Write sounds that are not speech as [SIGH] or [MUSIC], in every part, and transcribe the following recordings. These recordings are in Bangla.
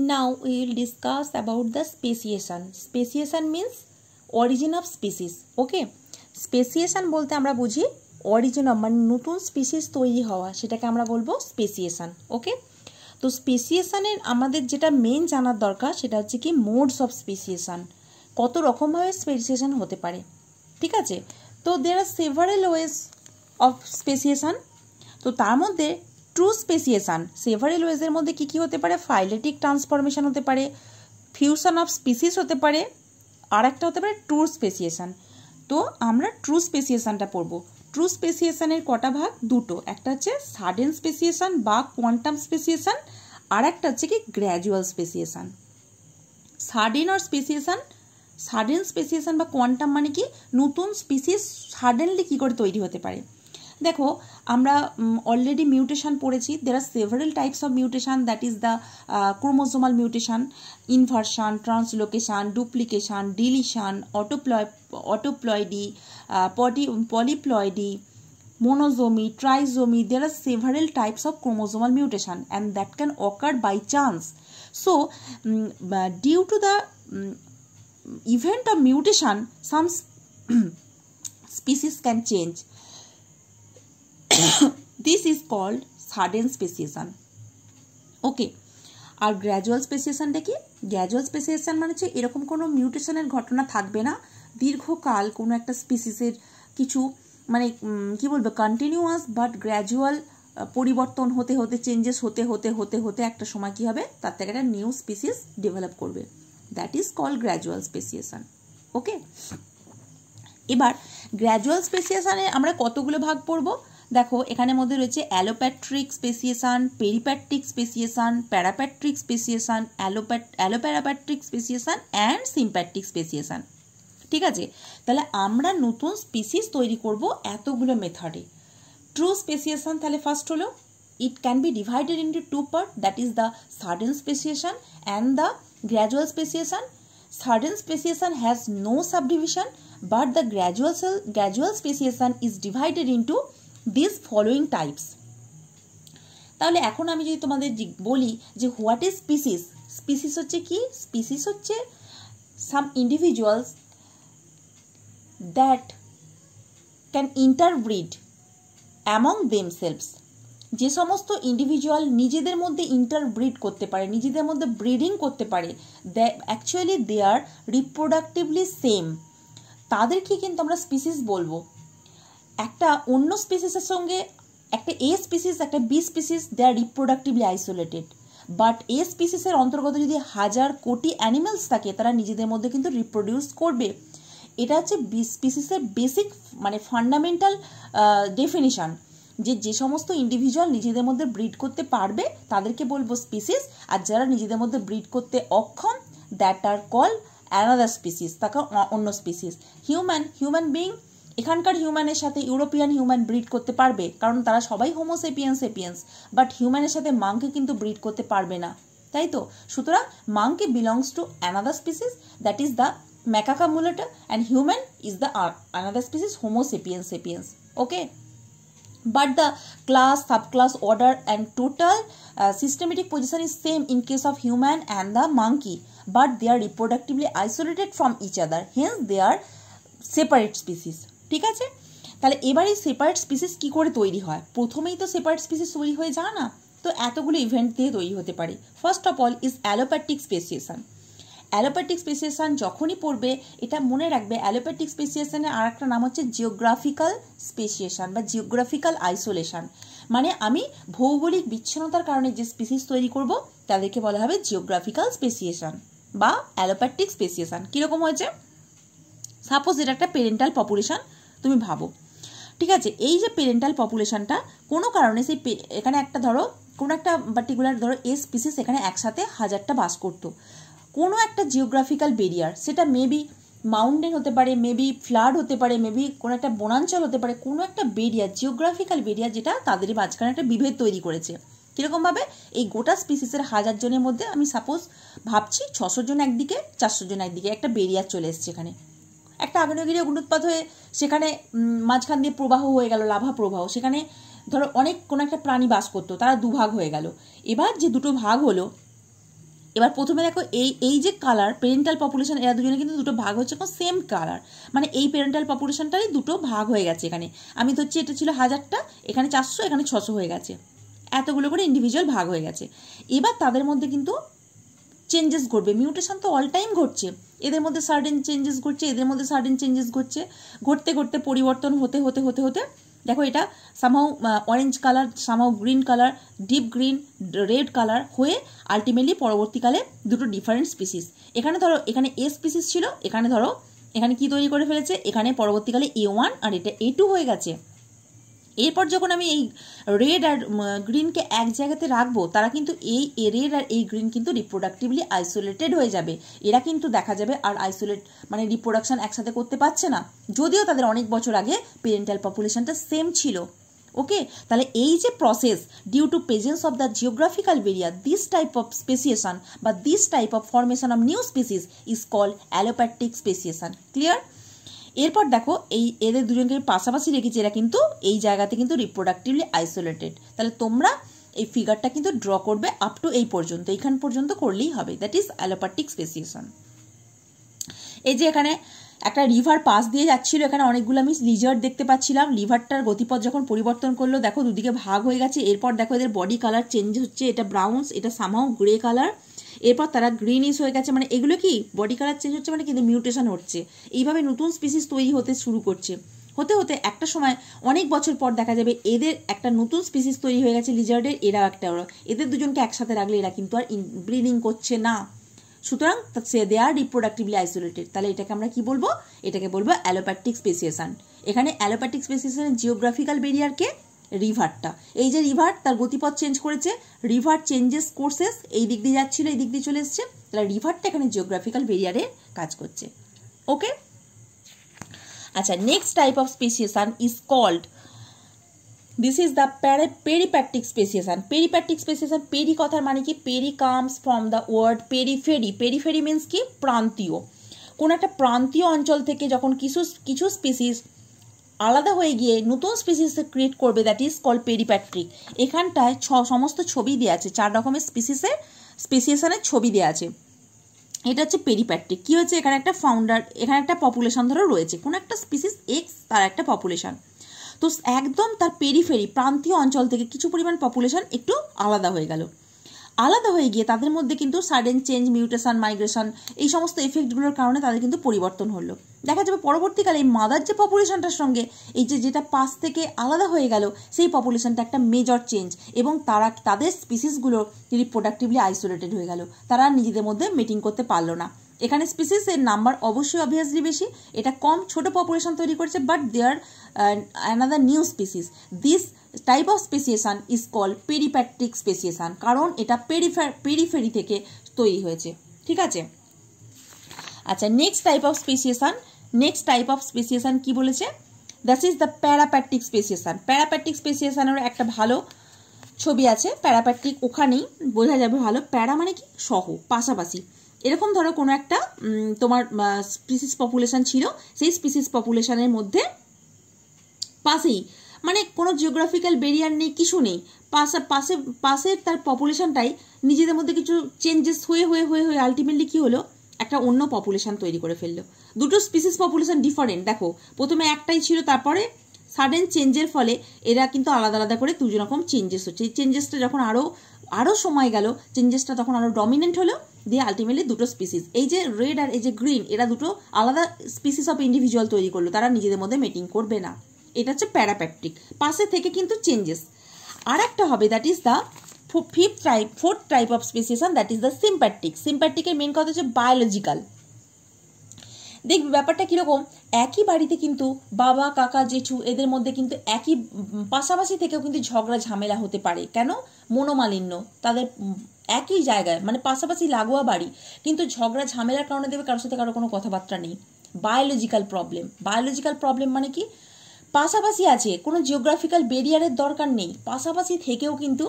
now we will discuss about the speciation. Speciation means origin of species, okay? Speciation বলতে আমরা বুঝি অরিজিন অফ মানে নতুন স্পিসিস তৈরি হওয়া, সেটাকে আমরা বলব স্পেসিয়েশন ওকে তো স্পেসিয়েশনের আমাদের যেটা মেন জানার দরকার সেটা হচ্ছে কি মোডস অফ স্পেসিয়েশন কত রকমভাবে স্পেসিয়েশন হতে পারে, ঠিক আছে? তো দের আর সেভারেল ওয়েজ অফ স্পেসিয়েশন তো তার মধ্যে ট্রু স্পেসিয়েশন সেভারেল ওয়েজের মধ্যে কী কী হতে পারে? ফাইলেটিক ট্রান্সফরমেশন হতে পারে ফিউশন অফ স্পিসিস হতে পারে আর একটা হতে পারে ট্রু স্পেসিয়েশন তো আমরা ট্রু স্পেসিয়েশানটা পড়ব। ট্রু স্পেসিয়েশানের কটা ভাগ? দুটো। একটা হচ্ছে সাডেন স্পেসিয়েশন বা কোয়ান্টাম স্পেসিয়েশান আর একটা হচ্ছে কি গ্র্যাজুয়াল স্পেসিয়েশন সাডেন আর স্পেসিয়েশান সাডেন স্পেসিয়েশান বা কোয়ান্টাম মানে কি? নতুন স্পিসিস সাডেনলি কী করে তৈরি হতে পারে? দেখো আমরা অলরেডি মিউটেশন পড়েছি। There are several types of mutation that is the chromosomal mutation inversion translocation duplication deletion autoploid autoploidy potty polyploidy monosomy trisomy there are several types of chromosomal mutation and that can occur by chance so due to the event of mutation some species can change [COUGHS] this is called sudden speciation. Okay R gradual স্পেসিয়েশনটা কি? গ্র্যাজুয়াল স্পেসিয়েশন মানে হচ্ছে এরকম কোনো মিউটেশনের ঘটনা থাকবে না। দীর্ঘকাল কোনো একটা স্পিসিসের কিছু মানে কি বলব কন্টিনিউয়াস বাট গ্র্যাজুয়াল পরিবর্তন হতে হতে চেঞ্জেস হতে হতে হতে হতে একটা সময় কী হবে? তার থেকে একটা নিউ স্পিসিস ডেভেলপ করবে। That is call gradual speciation okay এবার গ্র্যাজুয়াল স্পেসিয়েশনে আমরা কতগুলো ভাগ পড়ব? দেখো, এখানের মধ্যে রয়েছে allopatric speciation, peripatric speciation, parapatric speciation, allopat, alloparapatric speciation and sympatric speciation. ঠিক আছে? তাহলে আমরা নতুন স্পিসিস তৈরি করব এতগুলো মেথডে ট্রু স্পেসিয়েশন তাহলে ফার্স্ট হলো it can be divided into two part that is the sudden speciation and the gradual speciation sudden speciation has no subdivision but the gradual gradual speciation is divided into this following types তাহলে এখন আমি যদি তোমাদের বলি যে হোয়াট ইজ স্পিসিস স্পিসিস হচ্ছে কি? স্পিসিস হচ্ছে some individuals that can interbreed among themselves যে সমস্ত ইন্ডিভিজুয়াল নিজেদের মধ্যে ইন্টারব্রিড করতে পারে, নিজেদের মধ্যে ব্রিডিং করতে পারে actually they are reproductively same তাদেরকে কিন্তু আমরা স্পিসিস বলব। একটা অন্য স্পিসিসের সঙ্গে একটা এ স্পিসিস একটা B species they are reproductively isolated but A স্পিসিসের অন্তর্গত যদি হাজার কোটি অ্যানিমালস থাকে, তারা নিজেদের মধ্যে কিন্তু রিপ্রোডিউস করবে। এটা হচ্ছে স্পিসিসের বেসিক মানে ফান্ডামেন্টাল ডেফিনিশান যে যে সমস্ত ইন্ডিভিজুয়াল নিজেদের মধ্যে ব্রিড করতে পারবে, তাদেরকে বলব স্পিসিস আর যারা নিজেদের মধ্যে ব্রিড করতে অক্ষম that are call another species তাকে অন্য স্পিসিস হিউম্যান হিউম্যান বিং এখানকার হিউম্যানের সাথে ইউরোপিয়ান হিউম্যান ব্রিড করতে পারবে, কারণ তারা সবাই হোমোসেপিয়ান্স এপিয়ান্স বাট হিউম্যানের সাথে মাংকে কিন্তু ব্রিড করতে পারবে না, তাই তো? সুতরাং monkey belongs to another species that is the Macaca mulatta and human is the another species homo sapiens sapiens okay but the class sub class order and total systematic position is same in case of human and the monkey but they are reproductively isolated from each other hence they are separate species ঠিক আছে? তাহলে এবার এই সেপারেট স্পিসিস কী করে তৈরি হয়? প্রথমেই তো সেপারেট স্পিসিস তৈরি হয়ে যায় না? তো এতগুলো ইভেন্ট দিয়ে তৈরি হতে পারে। First of all is allopatric speciation allopatric speciation যখনই পড়বে, এটা মনে রাখবে অ্যালোপ্যাটিক স্পেসিয়েশনের আর একটা নাম হচ্ছে জিওগ্রাফিক্যাল স্পেসিয়েশন বা জিওগ্রাফিক্যাল আইসোলেশন মানে আমি ভৌগোলিক বিচ্ছিন্নতার কারণে যে স্পিসিস তৈরি করব, তাদেরকে বলা হবে জিওগ্রাফিক্যাল স্পেসিয়েশন বা অ্যালোপ্যাটিক স্পেসিয়েশন কীরকম হয়েছে? সাপোজ এটা একটা পেরেন্টাল পপুলেশন তুমি ভাবো। ঠিক আছে, এই যে পেরেন্টাল পপুলেশনটা কোনো কারণে সেই এখানে একটা ধরো, কোনো একটা পার্টিকুলার ধরো এ স্পিসিস এখানে একসাথে হাজারটা বাস করতো। কোনো একটা জিওগ্রাফিক্যাল বেরিয়ার সেটা মেবি মাউন্টেন হতে পারে মেবি ফ্লাড হতে পারে মেবি কোনো একটা বনাঞ্চল হতে পারে, কোনো একটা বেরিয়ার জিওগ্রাফিক্যাল বেরিয়ার যেটা তাদের মাঝখানে একটা বিভেদ তৈরি করেছে। কীরকমভাবে এই গোটা স্পিসিসের হাজার জনের মধ্যে আমি সাপোজ ভাবছি ছশো জন একদিকে, চারশো জন একদিকে একটা বেরিয়ার চলে এসছে এখানে। একটা আগ্নেয়গিরি অগ্নুৎপাত হয়ে সেখানে মাঝখান দিয়ে প্রবাহ হয়ে গেল, লাভা প্রবাহ। সেখানে ধরো অনেক কোনো একটা প্রাণী বাস করতো, তারা দুভাগ হয়ে গেল। এবার যে দুটো ভাগ হলো, এবার প্রথমে দেখো এই এই যে কালার পেরেন্টাল পপুলেশন এরা দুজনে কিন্তু দুটো ভাগ হচ্ছে এখন সেম কালার মানে এই পেরেন্টাল পপুলেশনটারই দুটো ভাগ হয়ে গেছে এখানে। আমি ধরছি এটা ছিল হাজারটা, এখানে চারশো, এখানে ছশো হয়ে গেছে। এতগুলো করে ইন্ডিভিজুয়াল ভাগ হয়ে গেছে। এবার তাদের মধ্যে কিন্তু চেঞ্জেস ঘটবে। মিউটেশন তো অল টাইম ঘটছে। এদের মধ্যে সার্ডেন চেঞ্জেস ঘটছে, এদের মধ্যে সার্ডেন চেঞ্জেস ঘটছে। ঘটতে ঘটতে পরিবর্তন হতে হতে হতে হতে, দেখো এটা সামাও orange colour সামাও green colour deep green red colour হয়ে আলটিমেটলি পরবর্তীকালে দুটো ডিফারেন্ট স্পিসিস এখানে ধরো, এখানে এ স্পিসিস ছিল, এখানে ধরো, এখানে কি তৈরি করে ফেলেছে? এখানে পরবর্তীকালে এ ওয়ান আর এটা এ টু হয়ে গেছে। এরপর যখন আমি এই রেড আর গ্রিনকে এক জায়গাতে রাখব, তারা কিন্তু এই রেড আর এই গ্রিন কিন্তু রিপ্রোডাক্টিভলি আইসোলেটেড হয়ে যাবে। এরা কিন্তু দেখা যাবে আর আইসোলেট মানে রিপ্রোডাকশান একসাথে করতে পারছে না। যদিও তাদের অনেক বছর আগে পেরেন্টাল পপুলেশনটা সেম ছিল। ওকে তাহলে এই যে process due to presence of the geographical barrier this type of speciation বা this type of formation of new species is call allopatric speciation clear এরপর দেখো, এই এদের দুজনকে পাশাপাশি রেখেছি, এরা কিন্তু এই জায়গাতে কিন্তু রিপ্রোডাক্টিভলি আইসোলেটেড তাহলে তোমরা এই ফিগারটা কিন্তু ড্র করবে আপ টু এই পর্যন্ত, এইখান পর্যন্ত করলেই হবে দ্যাট ইজ অ্যালোপ্যাটিক স্পেসিয়েশন এই যে এখানে একটা রিভার পাস দিয়ে যাচ্ছিল, এখানে অনেকগুলো আমি লিজার্ড দেখতে পাচ্ছিলাম, লিভারটার গতিপথ যখন পরিবর্তন করল, দেখো দুদিকে ভাগ হয়ে গেছে, এরপর দেখো এদের বডি কালার চেঞ্জ হচ্ছে, এটা ব্রাউন্স এটা সামাও গ্রে কালার এরপর তারা গ্রিনিশ হয়ে গেছে মানে এগুলো কি? বডি কালার চেঞ্জ হচ্ছে মানে কিন্তু মিউটেশন হচ্ছে। এইভাবে নতুন স্পিসিস তৈরি হতে শুরু করছে। হতে হতে একটা সময়, অনেক বছর পর দেখা যাবে এদের একটা নতুন স্পিসিস তৈরি হয়ে গেছে লিজার্ডের এরাও একটা ওরা। এদের দুজনকে একসাথে রাখলে এরা কিন্তু আর ব্রিডিং করছে না। সুতরাং সে দে আর রিপ্রোডাক্টিভলি আইসোলেটেড তাহলে এটাকে আমরা কি বলব? এটাকে বলব অ্যালোপ্যাটিক স্পেসিয়েশন এখানে অ্যালোপ্যাটিক স্পেসিয়েশনের জিওগ্রাফিক্যাল বেরিয়ারকে রিভারটা এই যে রিভার তার গতিপথ চেঞ্জ করেছে। রিভার চেঞ্জেস কোর্সেস এই দিক দিয়ে যাচ্ছিল, এই দিক দিয়ে চলে এসছে। তাহলে রিভারটা এখানে জিওগ্রাফিক্যাল বেরিয়ারে কাজ করছে। ওকে আচ্ছা next type of speciation is called this is the para peripatric speciation peripatric speciation peri কথার মানে কি? Peri comes from the word periphery periphery means কি? প্রান্তীয়। কোন একটা প্রান্তীয় অঞ্চল থেকে যখন কিছু কিছু স্পিসিস আলাদা হয়ে গিয়ে নতুন স্পিসিস ক্রিয়েট করবে দ্যাট ইজ কল পেরিপ্যাট্রিক এখানটায় ছ, সমস্ত ছবি দেওয়া আছে, চার রকমের স্পিসিসের স্পেসিয়েশনের ছবি দেওয়া আছে। এটা হচ্ছে পেরিপ্যাট্রিক কী হচ্ছে এখানে একটা ফাউন্ডার এখানে একটা পপুলেশন ধরো রয়েছে। কোনো একটা স্পিসিস এক্স তার একটা পপুলেশন তো একদম তার পেরিফেরি প্রান্তীয় অঞ্চল থেকে কিছু পরিমাণ পপুলেশন একটু আলাদা হয়ে গেল। আলাদা হয়ে গিয়ে তাদের মধ্যে কিন্তু সাডেন চেঞ্জ মিউটেশন মাইগ্রেশন এই সমস্ত এফেক্টগুলোর কারণে তাদের কিন্তু পরিবর্তন হলো। দেখা যাবে পরবর্তীকালে এই মাদার যে পপুলেশনটার সঙ্গে এই যে যেটা পাশ থেকে আলাদা হয়ে গেল, সেই পপুলেশনটা একটা মেজর চেঞ্জ এবং তারা, তাদের স্পিসিসগুলো রিপ্রোডাক্টিভলি আইসোলেটেড হয়ে গেল, তারা নিজেদের মধ্যে মিটিং করতে পারল না। এখানে স্পিসিসের নাম্বার অবশ্যই অবভিয়াসলি বেশি, এটা কম ছোট পপুলেশন তৈরি করছে but there another new species this type of speciation is call peripatric speciation কারণ এটা পেরিফেরি থেকে তৈরি হয়েছে। ঠিক আছে? আচ্ছা next type of speciation next type of speciation কি বলেছে? That is the parapatric speciation parapatric স্পেসিয়েশনের একটা ভালো ছবি আছে প্যারাপ্যাট্রিক ওখানেই বোঝা যাবে ভালো। প্যারা মানে কি? সহ, পাশাপাশি। এরকম ধরো কোনো একটা তোমার স্পিসিস পপুলেশন ছিল, সেই স্পিসিস পপুলেশনের মধ্যে পাশেই মানে কোনো জিওগ্রাফিক্যাল বেরিয়ার নেই, কিছু নেই। পাশে পাশে পাশের তার পপুলেশনটাই নিজেদের মধ্যে কিছু চেঞ্জেস হয়ে হয়ে হয়ে হয়ে আলটিমেটলি কী হলো? একটা অন্য পপুলেশন তৈরি করে ফেলল। দুটো স্পিসিস পপুলেশন ডিফারেন্ট দেখো, প্রথমে একটাই ছিল, তারপরে সাডেন চেঞ্জের ফলে এরা কিন্তু আলাদা আলাদা করে দুজন রকম চেঞ্জেস হচ্ছে। এই চেঞ্জেসটা যখন আরও আরও সময় গেল চেঞ্জেসটা তখন আরও ডমিনেন্ট হলো, দিয়ে আলটিমেটলি দুটো স্পিসিস এই যে রেড আর এই যে গ্রিন এরা দুটো আলাদা স্পিসিস অফ ইন্ডিভিজুয়াল তৈরি করল। তারা নিজেদের মধ্যে মিটিং করবে না। এটা হচ্ছে প্যারাপ্যাট্রিক পাশে থেকে কিন্তু চেঞ্জেস আর একটা হবে that is the fifth type fourth type of speciation that is the sympatric সিম্প্যাট্রিকের main কথা হচ্ছে বায়োলজিক্যাল দেখবি ব্যাপারটা কীরকম? একই বাড়িতে কিন্তু বাবা, কাকা, জেঠু, এদের মধ্যে কিন্তু একই পাশাপাশি থেকেও কিন্তু ঝগড়া, ঝামেলা হতে পারে। কেন? মনোমালিন্য। তাদের একই জায়গায় মানে পাশাপাশি লাগোয়া বাড়ি। কিন্তু ঝগড়া, ঝামেলার কারণে দেবে কারোর সাথে কারও কোনো কথাবার্তা নেই। বায়োলজিক্যাল প্রবলেম বায়োলজিক্যাল প্রবলেম মানে কি? পাশাপাশি আছে, কোনো জিওগ্রাফিক্যাল বেরিয়ারের দরকার নেই। পাশাপাশি থেকেও কিন্তু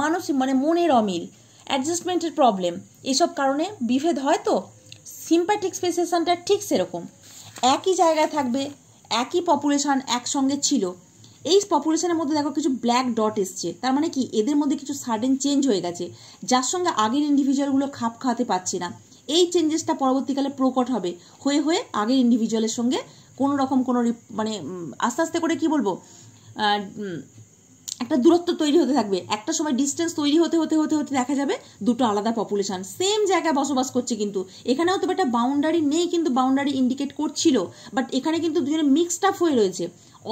মানসিক মানে মনের অমিল অ্যাডজাস্টমেন্টের প্রবলেম এসব কারণে বিভেদ হয় তো? সিম্প্যাটিক স্পেসিয়েশনটা ঠিক সেরকম। একই জায়গায় থাকবে, একই পপুলেশান একসঙ্গে ছিল। এই পপুলেশনের মধ্যে দেখো কিছু ব্ল্যাক ডট এসছে। তার মানে কি? এদের মধ্যে কিছু সাডেন চেঞ্জ হয়ে গেছে, যার সঙ্গে আগের ইন্ডিভিজুয়ালগুলো খাপ খাওয়াতে পারছে না। এই চেঞ্জেসটা পরবর্তীকালে প্রকট হবে। হয়ে হয়ে আগের ইন্ডিভিজুয়ালের সঙ্গে কোনো রকম কোনো মানে আস্তে আস্তে করে কি বলব একটা দূরত্ব তৈরি হতে থাকবে। একটা সময় ডিস্টেন্স তৈরি হতে হতে হতে হতে দেখা যাবে দুটো আলাদা পপুলেশন সেম জায়গায় বসবাস করছে কিন্তু। এখানেও তো একটা বাউন্ডারি নেই কিন্তু বাউন্ডারি ইন্ডিকেট করছিল। বাট এখানে কিন্তু দুজনে মিক্সড আপ হয়ে রয়েছে।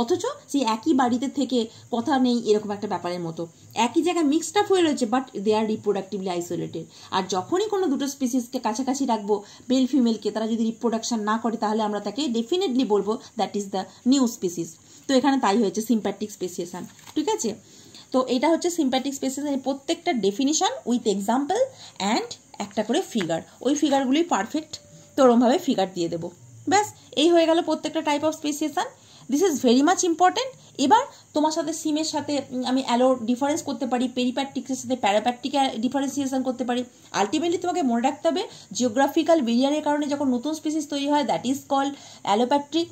অথচ সেই একই বাড়িতে থেকে কথা নেই এরকম একটা ব্যাপারের মতো। একই জায়গায় মিক্সড আপ হয়ে রয়েছে but they are reproductively isolated আর যখনই কোনো দুটো স্পিসিসকে কাছাকাছি রাখব মেল ফিমেলকে তারা যদি রিপ্রোডাকশন না করে, তাহলে আমরা তাকে ডেফিনেটলি বলব that is the new species তো এখানে তাই হয়েছে সিম্প্যাটিক স্পেসিয়েশন ঠিক আছে? তো এটা হচ্ছে সিম্প্যাটিক স্পেসিয়েশন প্রত্যেকটা ডেফিনিশন উইথ এক্সাম্পল অ্যান্ড একটা করে ফিগার ওই ফিগারগুলি পারফেক্ট তো ওরমভাবে ফিগার দিয়ে দেবো। ব্যাস, এই হয়ে গেল প্রত্যেকটা type of speciation this is very much important এবার তোমার সাথে সিমের সাথে আমি অ্যালো ডিফারেন্স করতে পারি পেরিপ্যাট্রিক্সের সাথে প্যারাপ্যাট্রিক ডিফারেন্সিয়েশন করতে পারি। আলটিমেটলি তোমাকে মনে রাখতে হবে জিওগ্রাফিক্যাল ভেরিয়ারের কারণে যখন নতুন স্পিসিস তৈরি হয় দ্যাট ইজ কল অ্যালোপ্যাট্রিক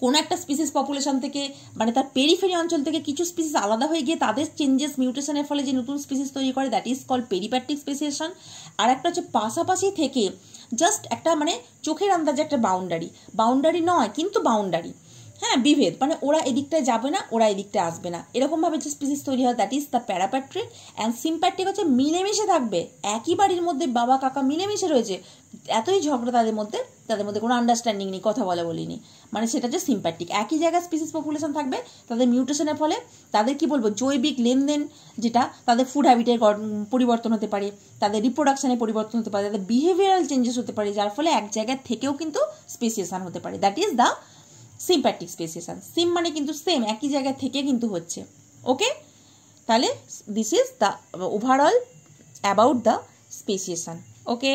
কোনো একটা স্পিসিস পপুলেশন থেকে মানে তার পেরিফেরি অঞ্চল থেকে কিছু স্পিসিস আলাদা হয়ে গিয়ে তাদের চেঞ্জেস মিউটেশনের ফলে যে নতুন স্পিসিস তৈরি করে that is call peripatric speciation আর একটা হচ্ছে পাশাপাশি থেকে জাস্ট একটা মানে চোখের আন্দাজে একটা বাউন্ডারি বাউন্ডারি নয়, কিন্তু বাউন্ডারি হ্যাঁ বিভেদ। মানে ওরা এদিকটায় যাবে না, ওরা এদিকটায় আসবে না। এরকমভাবে যে স্পিসিস তৈরি হয় that is the parapatric and sympatric হচ্ছে মিলেমিশে থাকবে। একই বাড়ির মধ্যে বাবা, কাকা মিলেমিশে রয়েছে, এতই ঝগড়া তাদের মধ্যে তাদের মধ্যে কোনো আন্ডারস্ট্যান্ডিং নেই, কথা বলা বলিনি মানে সেটা হচ্ছে সিম্প্যাটিক একই জায়গায় স্পিসিস পপুলেশন থাকবে, তাদের মিউটেশনের ফলে তাদের কি বলব, জৈবিক লেনদেন যেটা তাদের ফুড হ্যাবিটের পরিবর্তন হতে পারে, তাদের রিপ্রোডাকশনের পরিবর্তন হতে পারে, তাদের বিহেভিয়ারাল চেঞ্জেস হতে পারে, যার ফলে এক জায়গায় থেকেও কিন্তু স্পেসিয়েশন হতে পারে। That is the sympatric speciation sym মানে কিন্তু সেম একই জায়গা থেকে কিন্তু হচ্ছে। ওকে তাহলে this is the overall about the speciation okay